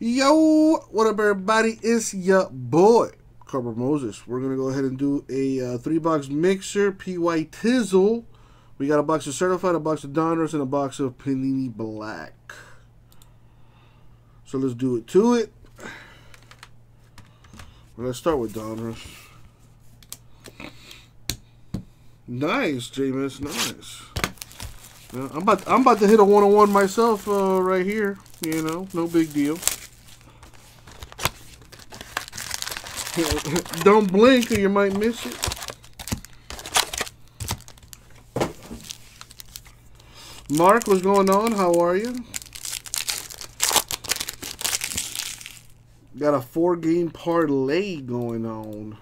Yo, what up, everybody? It's your boy, Carver Moses. We're gonna go ahead and do a uh, three box mixer, PY Tizzle. We got a box of certified, a box of Donruss, and a box of Panini Black. So let's do it to it. Well, let's start with Donruss. Nice, Jameis, nice. Yeah, I'm about I'm about to hit a one on one myself uh, right here. You know, no big deal. Don't blink or you might miss it. Mark, what's going on? How are you? Got a four game parlay going on.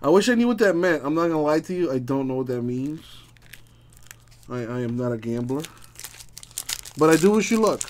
I wish I knew what that meant. I'm not gonna lie to you. I don't know what that means. I, I am not a gambler. But I do wish you luck.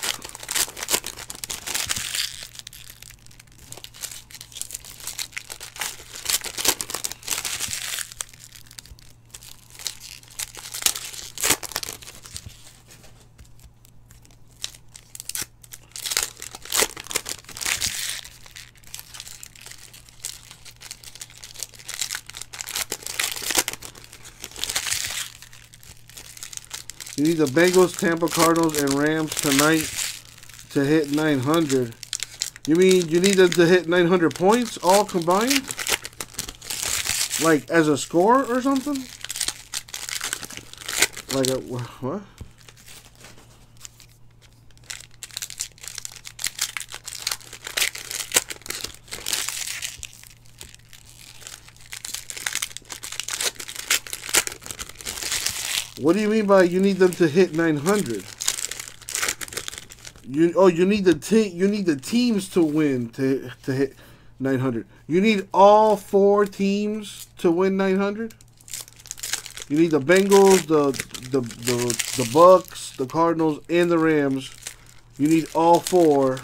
Need the Bengals, Tampa Cardinals, and Rams tonight to hit 900. You mean you need them to hit 900 points all combined? Like as a score or something? Like a what? What do you mean by you need them to hit 900? You oh you need the te- you need the teams to win to to hit 900. You need all four teams to win 900. You need the Bengals, the the the the Bucks, the Cardinals, and the Rams. You need all four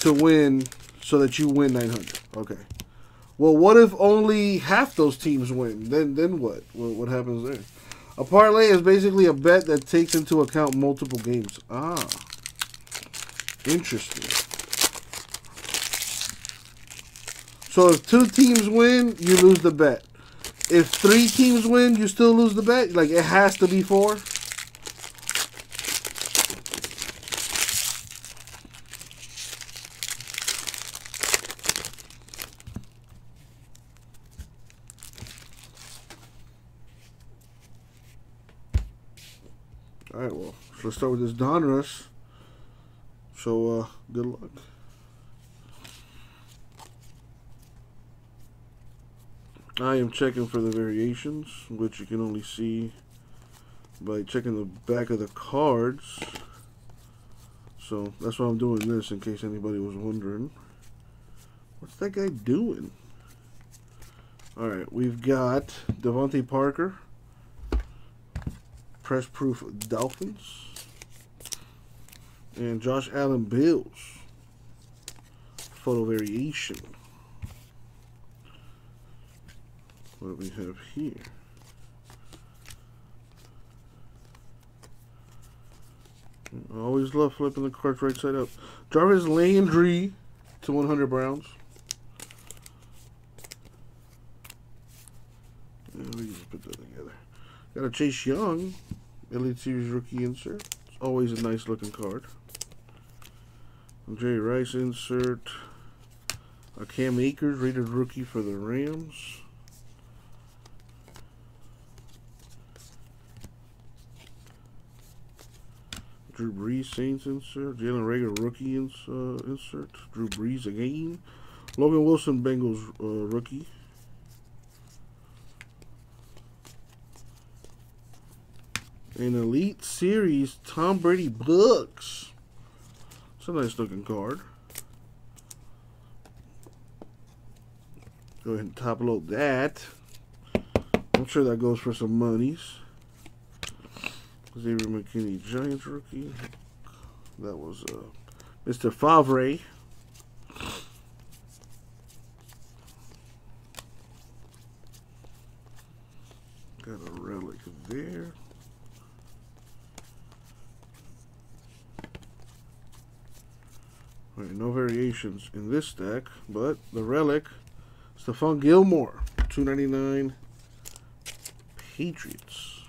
to win so that you win 900. Okay. Well, what if only half those teams win? Then then what? What, what happens there? A parlay is basically a bet that takes into account multiple games. Ah. Interesting. So if two teams win, you lose the bet. If three teams win, you still lose the bet? Like it has to be four? Alright, well, so let's start with this Donruss. So, uh, good luck. I am checking for the variations, which you can only see by checking the back of the cards. So, that's why I'm doing this, in case anybody was wondering. What's that guy doing? Alright, we've got DeVante Parker. Press Proof Dolphins. And Josh Allen Bills. Photo variation. What do we have here? I always love flipping the cards right side up. Jarvis Landry to 100 Browns. let me just put that together. Got a Chase Young Elite Series rookie insert. It's always a nice looking card. Jerry Rice insert. A Cam Akers rated rookie for the Rams. Drew Brees Saints insert. Jalen Reagor rookie ins, uh, insert. Drew Brees again. Logan Wilson Bengals uh, rookie. An Elite Series Tom Brady Bucks. It's a nice looking card. Go ahead and top load that. I'm sure that goes for some monies. Xavier McKinney Giants rookie. That was uh, Mr. Favre. Got a relic there. Right, in this stack, but the relic, Stephon Gilmore, two ninety nine. Patriots.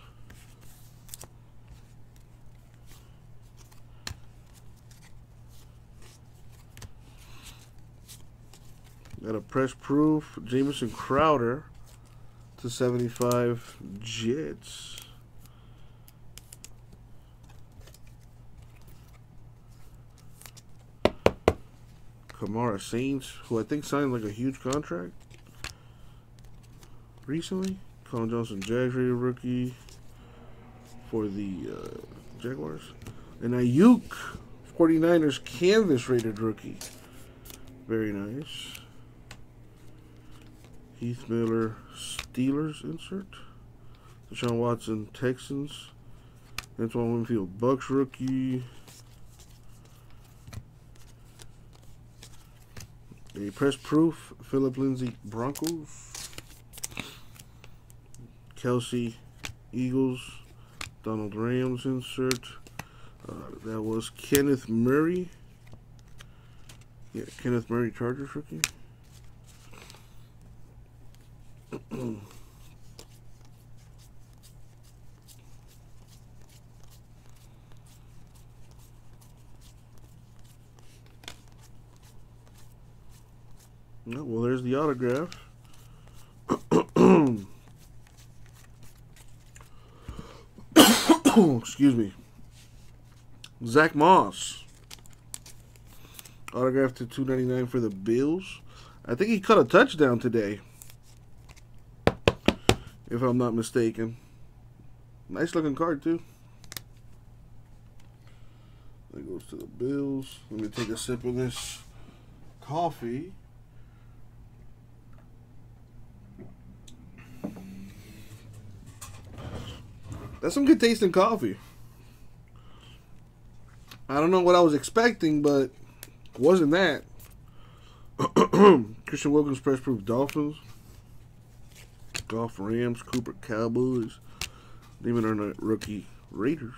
Got a press proof Jamison Crowder to 75 Jets. Kamara Saints, who I think signed like a huge contract recently. Collin Johnson, Jags rookie for the uh, Jaguars. And Aiyuk, 49ers canvas rated rookie. Very nice. Heath Miller, Steelers insert. Deshaun Watson, Texans. Antoine Winfield, Bucks rookie. Press proof, Phillip Lindsay, Broncos. Kelce Eagles. Donald Rams insert. Uh, that was Kenneth Murray. Yeah, Kenneth Murray, Chargers rookie. Well, there's the autograph. Excuse me. Zach Moss. Autographed to 299 for the Bills. I think he cut a touchdown today. If I'm not mistaken. Nice looking card, too. That goes to the Bills. Let me take a sip of this coffee. That's some good tasting coffee. I don't know what I was expecting, but wasn't that. Christian Wilkins press proof Dolphins. Goff Rams, Cooper Cowboys. Damon Arnette rookie Raiders.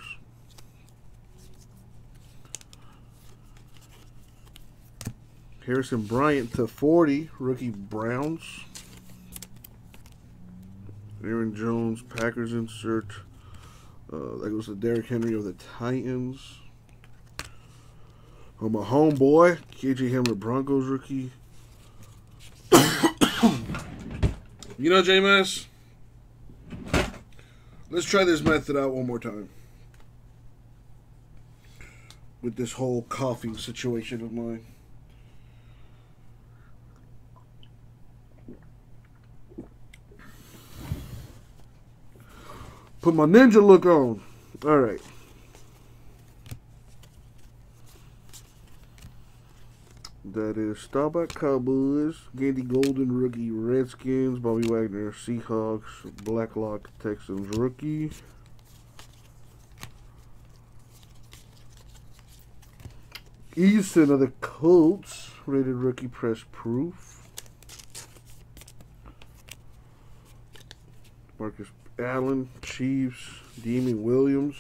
Harrison Bryant to 40, rookie Browns. Aaron Jones, Packers insert. Uh, that goes to Derrick Henry of the Titans. Oh, my homeboy, KJ Hamler, Broncos rookie. you know, JMS, let's try this method out one more time. With this whole coughing situation of mine. Put my ninja look on. All right. That is Staubach Cowboys, Gandy Golden rookie Redskins, Bobby Wagner Seahawks, Blacklock Texans rookie. Eason of the Colts, rated rookie press proof. Marcus Allen, Chiefs, Damien Williams,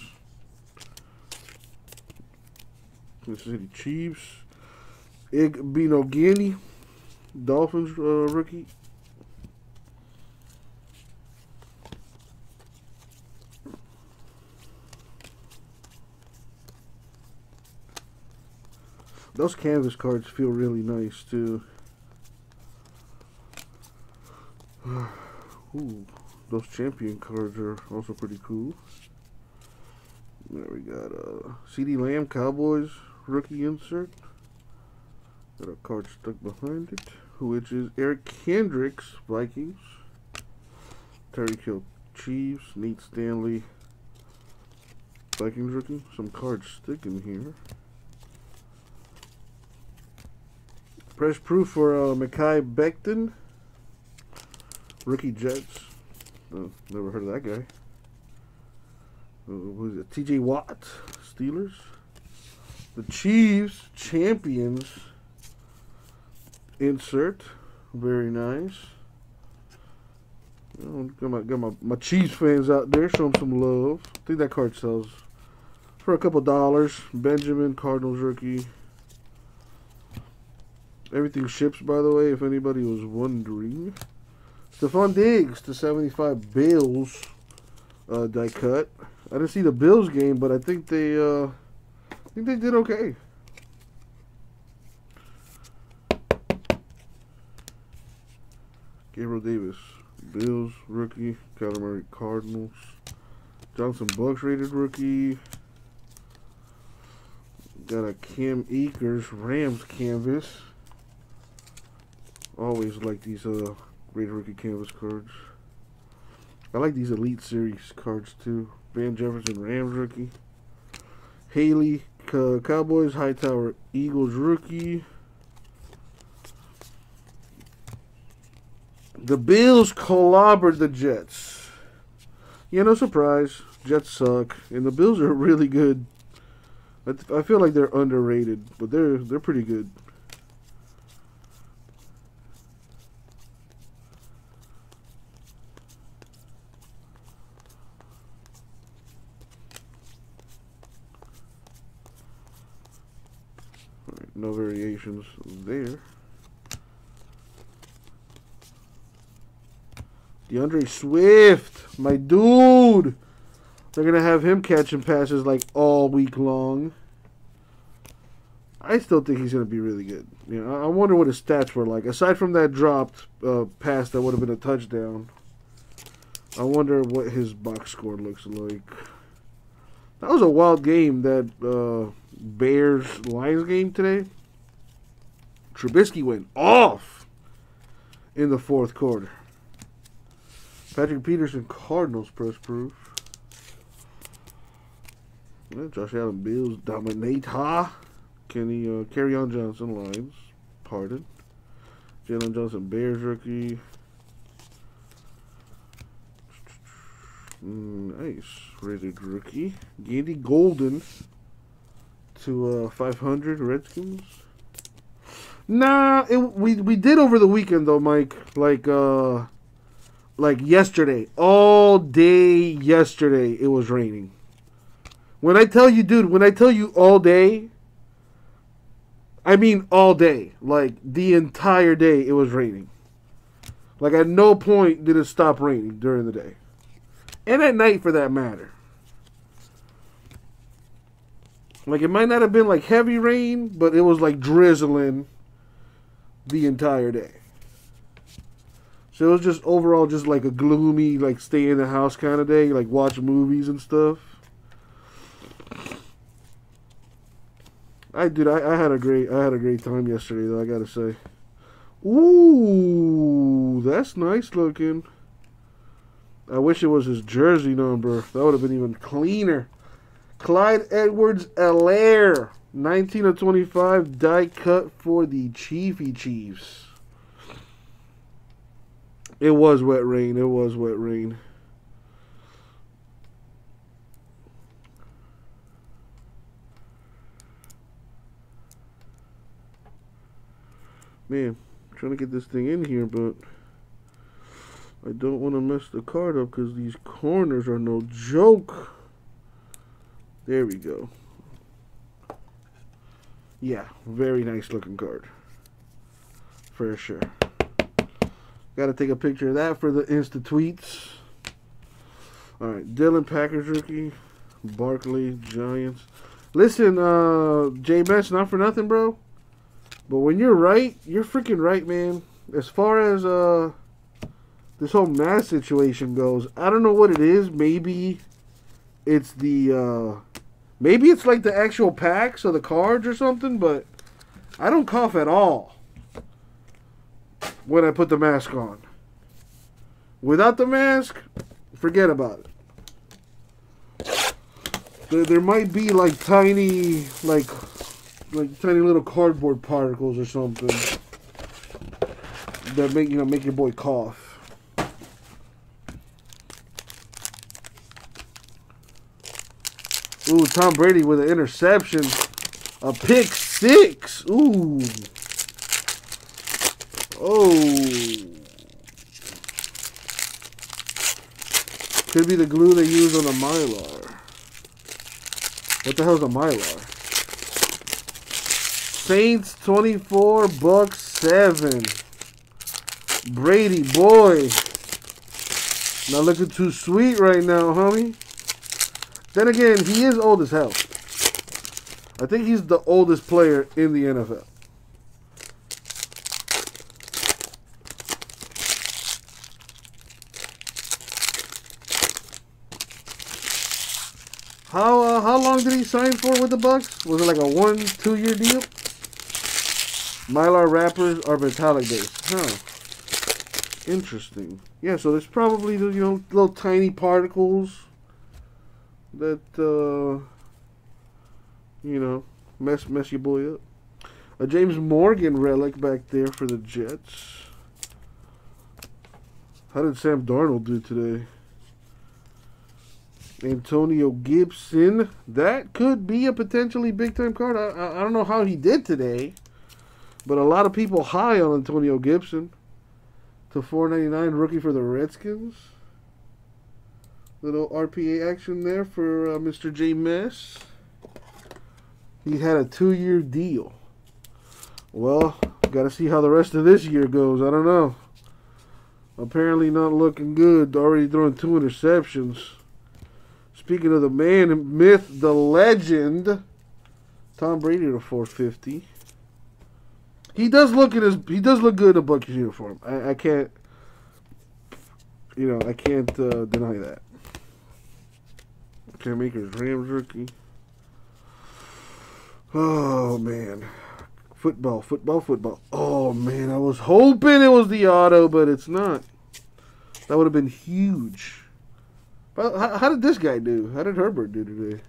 Kansas City Chiefs, Igbinoghene, Dolphins uh, rookie. Those canvas cards feel really nice too. Ooh those champion cards are also pretty cool. There we got uh, CeeDee Lamb, Cowboys rookie insert. Got a card stuck behind it, which is Eric Kendricks, Vikings. Tyreek Hill, Chiefs. Nate Stanley, Vikings rookie. Some cards sticking here. Press proof for uh, Mekhi Becton, rookie Jets. Oh, never heard of that guy. Uh? T.J. Watt, Steelers. The Chiefs, champions. Insert. Very nice. got my, got my, my Chiefs fans out there. Show them some love. I think that card sells for a couple dollars. Benjamin, Cardinals rookie. Everything ships, by the way, if anybody was wondering. Stefon Diggs to 75 Bills uh, die cut. I didn't see the Bills game, but I think they uh, I think they did okay. Gabriel Davis, Bills rookie. Kyler Cardinals. Johnson Bucks rated rookie. Got a Cam Akers Rams canvas. Always like these uh rated rookie canvas cards. I like these Elite Series cards too. Van Jefferson Rams rookie. Haley Cowboys Hightower Eagles rookie. The Bills clobbered the Jets. Yeah, no surprise. Jets suck, and the Bills are really good. I, I feel like they're underrated, but they're they're pretty good. No variations there. D'Andre Swift, my dude. They're going to have him catching passes like all week long. I still think he's going to be really good. You know, I wonder what his stats were like. Aside from that dropped uh, pass that would have been a touchdown, I wonder what his box score looks like. That was a wild game, that uh, Bears Lions game today. Trubisky went off in the fourth quarter. Patrick Peterson Cardinals press proof. Yeah, Josh Allen Bills dominate ha. Kenny uh, on Johnson Lions. Pardon. Jaylon Johnson Bears rookie. Nice. Rated rookie. Gandy Golden to uh, 500 Redskins. Nah, it, we we did over the weekend though, Mike. Like uh, like yesterday, all day yesterday, it was raining. When I tell you, dude, when I tell you all day, I mean all day. Like the entire day, it was raining. Like at no point did it stop raining during the day and at night for that matter. Like it might not have been like heavy rain, but it was like drizzling the entire day. So it was just overall just like a gloomy, like stay in the house kind of day, like watch movies and stuff. I did. I, I had a great. I had a great time yesterday, though. I gotta say. Ooh, that's nice looking. I wish it was his jersey number. That would have been even cleaner. Clyde Edwards Helaire. 19 of 25 die cut for the Chiefy Chiefs. It was wet rain. It was wet rain. Man, I'm trying to get this thing in here, but I don't want to mess the card up because these corners are no joke. There we go. Yeah, very nice looking card. For sure. Got to take a picture of that for the Insta tweets. Alright, Dillon Packers rookie. Barkley, Giants. Listen, uh, J Mess, not for nothing, bro. But when you're right, you're freaking right, man. As far as, uh, this whole mask situation goes, I don't know what it is. Maybe it's the uh, maybe it's like the actual packs or the cards or something, but I don't cough at all when I put the mask on. Without the mask, forget about it. There, there might be like tiny, like, like tiny little cardboard particles or something that make you know make your boy cough. Ooh, Tom Brady with an interception. A pick six. Ooh. Oh. Could be the glue they use on the Mylar. What the hell is a Mylar? Saints 24, Bucks 7. Brady, boy. Not looking too sweet right now, homie. Then again, he is old as hell. I think he's the oldest player in the NFL. How uh, how long did he sign for with the Bucks? Was it like a one two year deal? Mylar wrappers are metallic based. Huh. Interesting. Yeah, so there's probably you know little tiny particles that uh, you know mess mess your boy up. A James Morgan relic back there for the Jets. How did Sam Darnold do today? Antonio Gibson. That could be a potentially big time card. I, I, I don't know how he did today, but a lot of people high on Antonio Gibson. To 4.99 rookie for the Redskins. Little RPA action there for uh, Mr. J Mess. He had a two-year deal. Well, got to see how the rest of this year goes. I don't know. Apparently not looking good. Already throwing two interceptions. Speaking of the man, myth, the legend, Tom Brady to 450. He does look in his. He does look good in a Bucks uniform. I, I can't. You know, I can't uh, deny that. Cam Akers, Rams rookie. Oh man, football, football, football. Oh man, I was hoping it was the auto, but it's not. That would have been huge. But how, how, did this guy do? How did Herbert do today?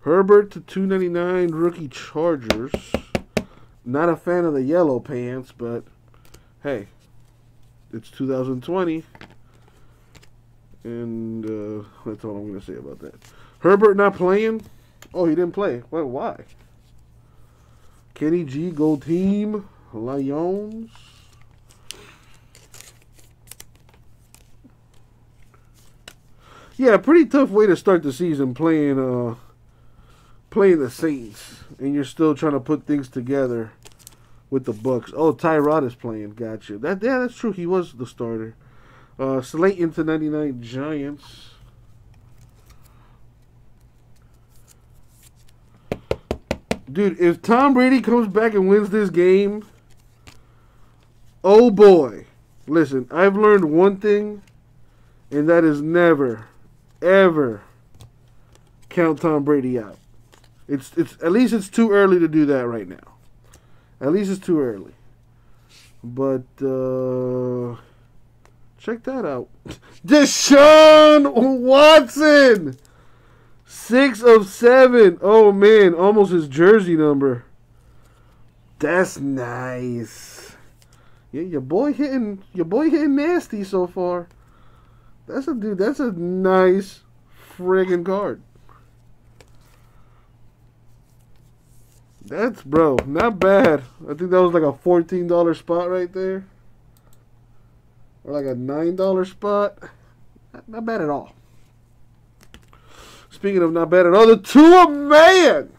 Herbert to 299 rookie Chargers. Not a fan of the yellow pants, but hey, it's 2020. And uh, that's all I'm going to say about that. Herbert not playing? Oh, he didn't play. Well, why? Kenny G, Gold Team, Lions. Yeah, pretty tough way to start the season playing uh playing the Saints and you're still trying to put things together with the Bucks. Oh, Tyrod is playing. Gotcha. That yeah, that's true. He was the starter. Uh, Slayton to 99 Giants. Dude, if Tom Brady comes back and wins this game, oh boy. Listen, I've learned one thing, and that is never, ever count Tom Brady out. It's it's at least it's too early to do that right now. At least it's too early. But uh check that out. Deshaun Watson! Six of seven. Oh man, almost his jersey number. That's nice. Yeah, your boy hitting your boy hitting nasty so far. That's a dude. That's a nice friggin' card. That's bro, not bad. I think that was like a fourteen dollar spot right there, or like a nine dollar spot. Not bad at all. Speaking of not bad at all, the Tua man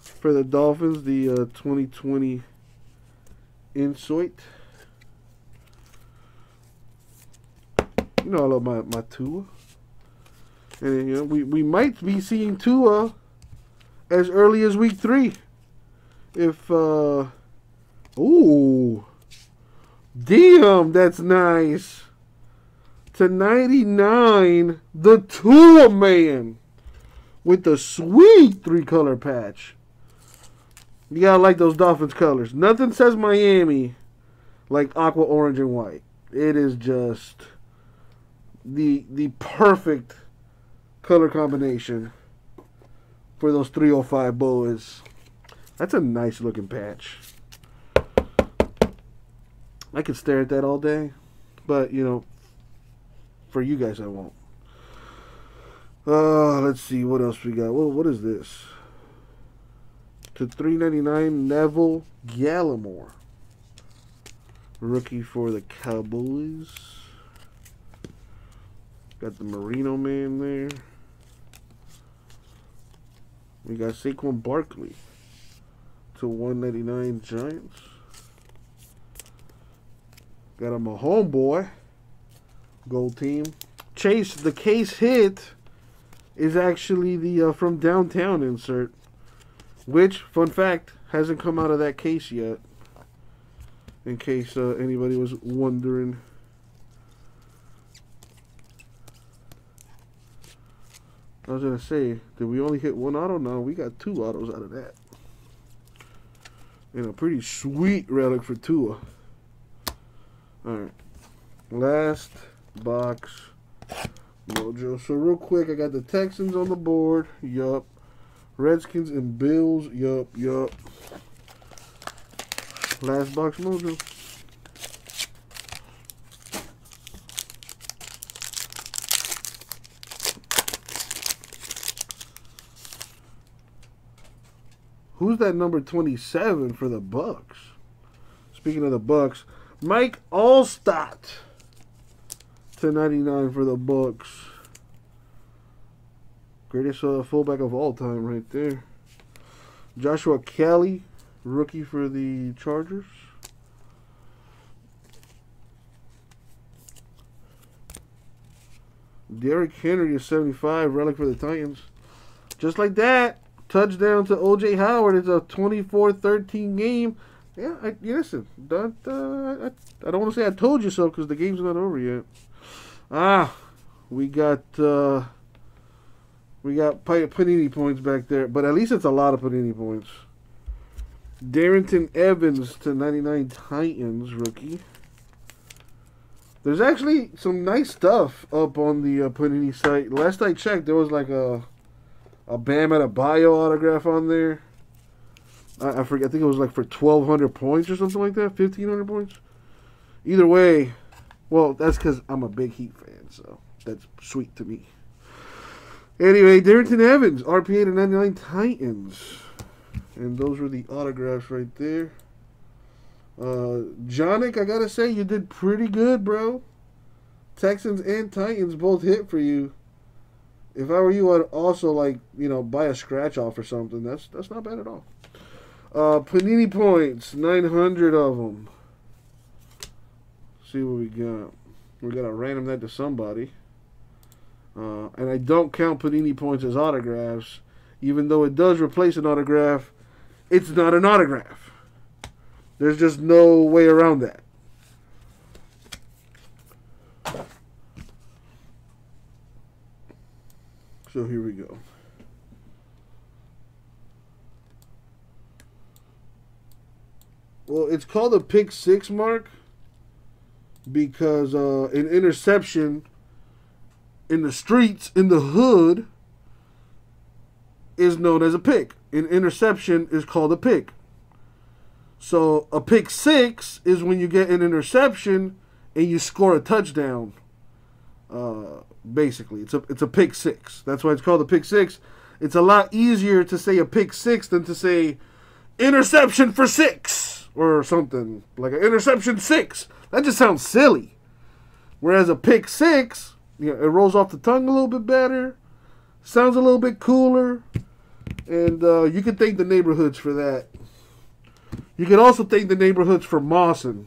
for the Dolphins, the uh, 2020 Insight. You know I love my, my Tua. And you know, we, we might be seeing Tua as early as week three. If uh Ooh. Damn, that's nice. To 99, the Tua man with the sweet three color patch. You gotta like those Dolphins colors. Nothing says Miami like aqua orange and white. It is just the the perfect color combination for those 305 boas. That's a nice looking patch. I could stare at that all day, but you know, for you guys, I won't. Uh, let's see what else we got. Well, what is this? To 399 Neville Gallimore. Rookie for the Cowboys. Got the Marino man there. We got Saquon Barkley. to 199 Giants. Got him a homeboy. Gold team. Chase, the case hit is actually the uh, from downtown insert. Which, fun fact, hasn't come out of that case yet. In case uh, anybody was wondering. I was gonna say, did we only hit one auto? No, we got two autos out of that. And a pretty sweet relic for Tua. Alright. Last box mojo. So real quick, I got the Texans on the board. Yup. Redskins and Bills. Yup, yup. Last box mojo. Who's that number 27 for the Bucks? Speaking of the Bucks, Mike Alstott to 99 for the Bucks. Greatest uh, fullback of all time right there. Joshua Kelly, rookie for the Chargers. Derrick Henry is 75, relic for the Titans. Just like that, touchdown to O.J. Howard. It's a 24-13 game. Yeah, I, listen, don't, uh, I, I don't want to say I told you so because the game's not over yet. Ah, we got uh, we got Panini points back there, but at least it's a lot of Panini points. Darrynton Evans to 99 Titans rookie. There's actually some nice stuff up on the uh, Panini site. Last I checked, there was like a a Bam Adebayo autograph on there. I, I forget. I think it was like for 1,200 points or something like that. 1,500 points. Either way, well, that's because I'm a big Heat fan, so that's sweet to me. Anyway, Darrynton Evans, RPA to 99 Titans. And those were the autographs right there. Uh, Jonick, I gotta say, you did pretty good, bro. Texans and Titans both hit for you. If I were you, I'd also like you know buy a scratch off or something. That's that's not bad at all. Uh, Panini points, 900 of them see what we got. We got to random that to somebody. Uh, and I don't count Panini points as autographs, even though it does replace an autograph. It's not an autograph. There's just no way around that. So here we go. Well, it's called a pick six mark because uh, an interception in the streets in the hood is known as a pick. An interception is called a pick. So a pick six is when you get an interception and you score a touchdown. Uh, basically, it's a it's a pick six. That's why it's called a pick six. It's a lot easier to say a pick six than to say interception for six or something like an interception six. That just sounds silly. Whereas a pick six, you know, it rolls off the tongue a little bit better, sounds a little bit cooler, and uh, you can thank the neighborhoods for that. You can also thank the neighborhoods for mossing.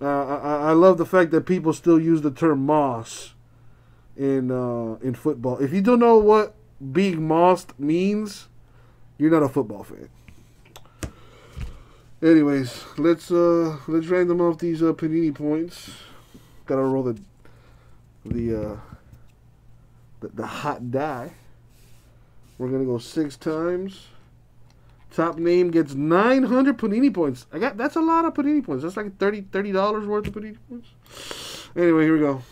Uh, I, I love the fact that people still use the term moss in uh, in football. If you don't know what being mossed means, you're not a football fan. Anyways, let's uh let's random off these uh, panini points. Gotta roll the the uh the, the hot die. We're gonna go six times. Top name gets 900 panini points. I got that's a lot of panini points. That's like 30 dollars worth of panini points. Anyway, here we go.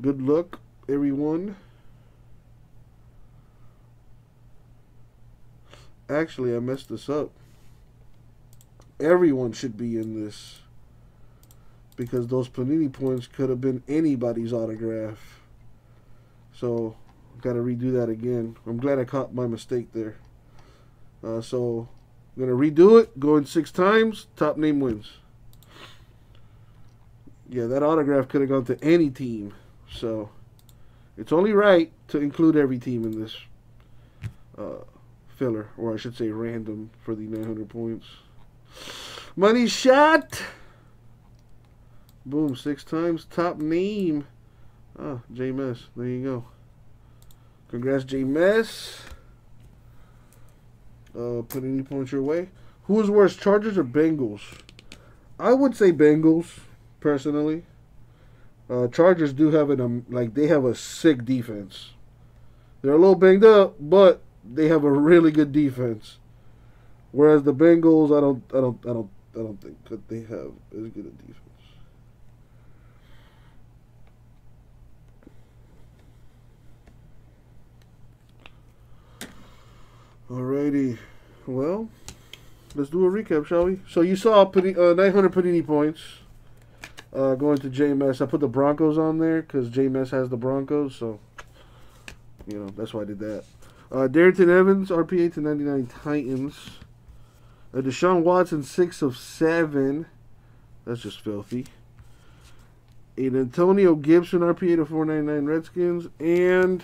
Good luck, everyone. Actually, I messed this up. Everyone should be in this. Because those Panini points could have been anybody's autograph. So, got to redo that again. I'm glad I caught my mistake there. Uh, so, I'm going to redo it. Going six times. Top name wins. Yeah, that autograph could have gone to any team. So, it's only right to include every team in this. Uh, filler, or I should say random for the 900 points. Money shot. Boom, six times. Top name. Ah, J Mess. There you go. Congrats, J Mess. Uh, put any points your way. Who is worse, Chargers or Bengals? I would say Bengals, personally. Uh, Chargers do have an um, like they have a sick defense. They're a little banged up, but they have a really good defense. Whereas the Bengals, I don't, I don't, I don't, I don't think that they have as good a defense. Alrighty, well, let's do a recap, shall we? So you saw uh, 900 Panini points uh, going to JMS. I put the Broncos on there because JMS has the Broncos, so you know that's why I did that. Uh, Darrynton Evans, RPA to 99 Titans. Uh, Deshaun Watson, 6 of 7. That's just filthy. An Antonio Gibson, RPA to 499 Redskins. And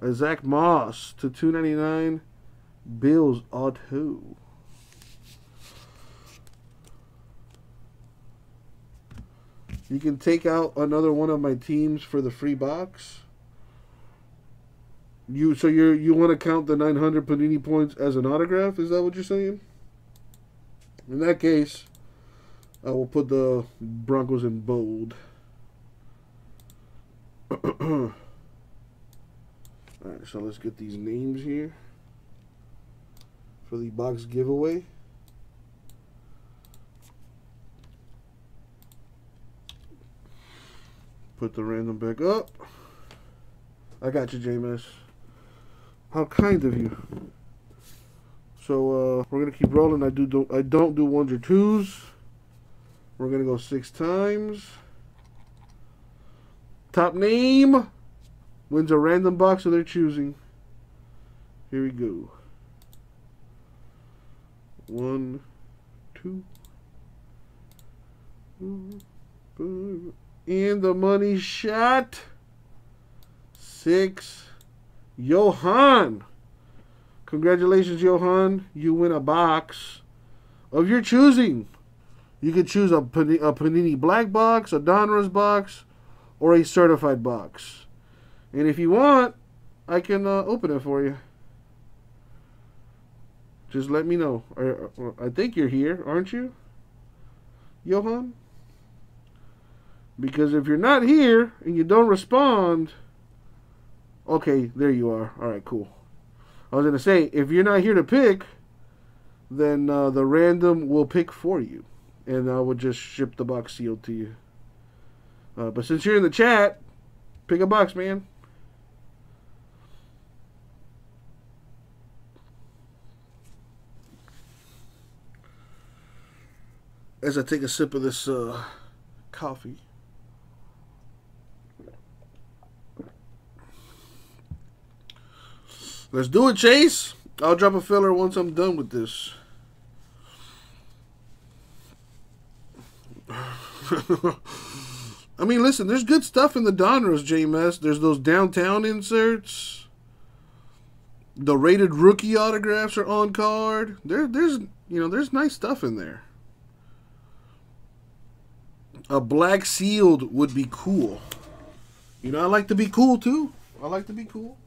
a Zach Moss to 299 Bills Auto. You can take out another one of my teams for the free box. You so you you want to count the 900 Panini points as an autograph? Is that what you're saying? In that case, I will put the Broncos in bold. All right, so let's get these names here for the box giveaway. Put the random back up. I got you, Jameis. How kind of you. So uh, we're gonna keep rolling. I do, do I don't do ones or twos. We're gonna go six times. Top name wins a random box of their choosing. Here we go. One, two, and the money shot. Six. Johan. Congratulations, Johan. You win a box of your choosing. You can choose a, Panini, a Panini Black box, a Donruss box, or a certified box. And if you want, I can uh, open it for you. Just let me know. I, I think you're here, aren't you, Johan? Because if you're not here and you don't respond, Okay, there you are. All right, cool. I was going to say, if you're not here to pick, then uh, the random will pick for you. And I will just ship the box sealed to you. Uh, but since you're in the chat, pick a box, man. As I take a sip of this uh, coffee. Let's do it, Chase. I'll drop a filler once I'm done with this. I mean, listen, there's good stuff in the Donruss, JMS. There's those downtown inserts. The rated rookie autographs are on card. There, there's, you know, there's nice stuff in there. A black sealed would be cool. You know, I like to be cool too. I like to be cool.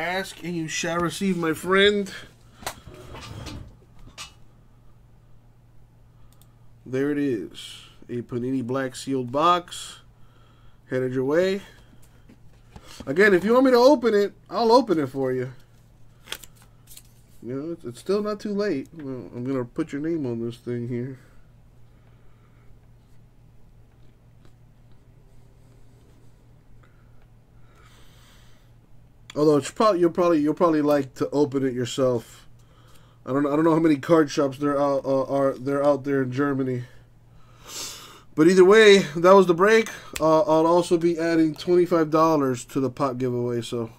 Ask and you shall receive, my friend. There it is. A Panini Black sealed box. Headed your way. Again, if you want me to open it, I'll open it for you. You know, it's, it's still not too late. Well, I'm going to put your name on this thing here. Although it's probably you'll probably you'll probably like to open it yourself. I don't know, I don't know how many card shops there out uh, are there out there in Germany. But either way, that was the break. Uh, I'll also be adding twenty five dollars to the pot giveaway. So